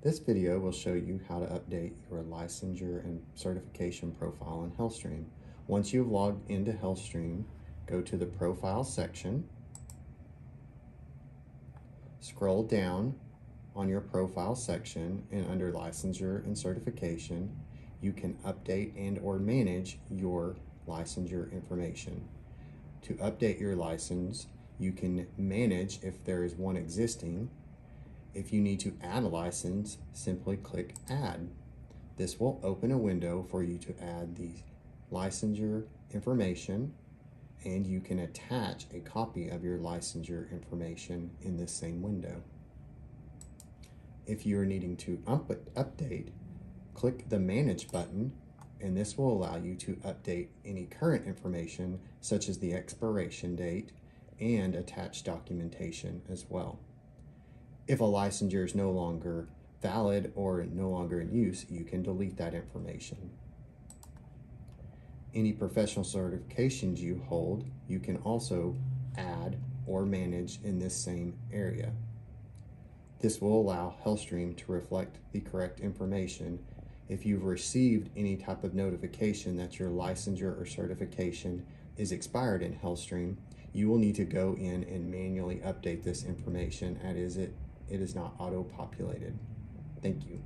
This video will show you how to update your licensure and certification profile in HealthStream. Once you've logged into HealthStream, go to the Profile section, scroll down on your Profile section, and under Licensure and Certification, you can update and or manage your licensure information. To update your license, you can manage if there is one existing if you need to add a license, simply click Add. This will open a window for you to add the licensure information and you can attach a copy of your licensure information in this same window. If you are needing to up update, click the Manage button and this will allow you to update any current information such as the expiration date and attach documentation as well. If a licensure is no longer valid or no longer in use, you can delete that information. Any professional certifications you hold, you can also add or manage in this same area. This will allow HealthStream to reflect the correct information. If you've received any type of notification that your licensure or certification is expired in HealthStream, you will need to go in and manually update this information as it it is not auto-populated. Thank you.